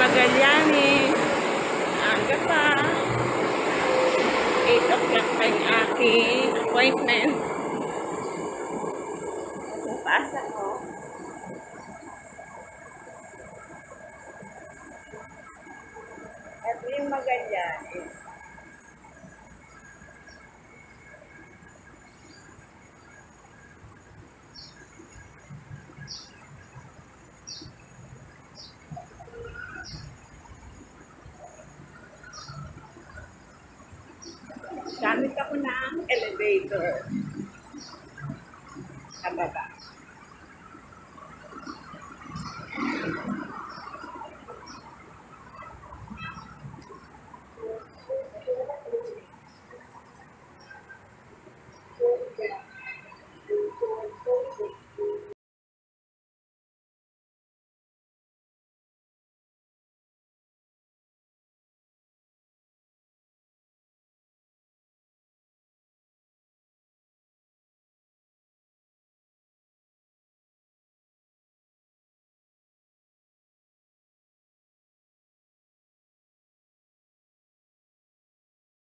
Magallanes. Aga pa. 8 o'clock pa yung aking appointment. Sa pasa ko. Ito yung Magallanes. Elevator. Sa baba.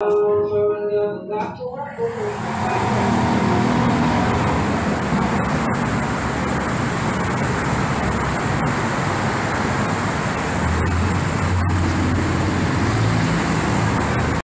I'm going to doctor.